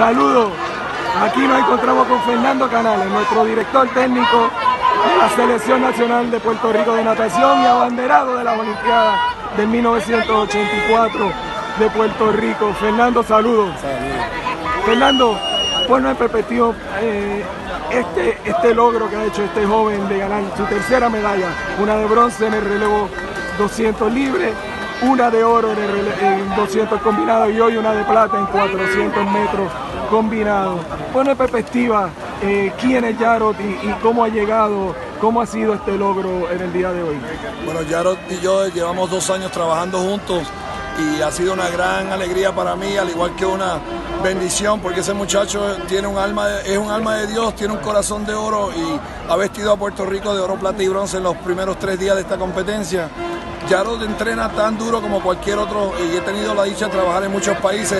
Saludos. Aquí nos encontramos con Fernando Canales, nuestro director técnico de la Selección Nacional de Puerto Rico de Natación y abanderado de las Olimpiadas del 1984 de Puerto Rico. Fernando, saludos. Fernando, ponnos en perspectiva eh, este, este logro que ha hecho este joven de ganar su tercera medalla, una de bronce en el relevo 200 libres, una de oro en, el en 200 combinados y hoy una de plata en 400 metros combinados. Pone en perspectiva eh, quién es Yarot y, y cómo ha llegado, cómo ha sido este logro en el día de hoy. Bueno, Yarod y yo llevamos dos años trabajando juntos y ha sido una gran alegría para mí, al igual que una bendición, porque ese muchacho tiene un alma, es un alma de Dios, tiene un corazón de oro y ha vestido a Puerto Rico de oro, plata y bronce en los primeros tres días de esta competencia. Yarod entrena tan duro como cualquier otro y he tenido la dicha de trabajar en muchos países.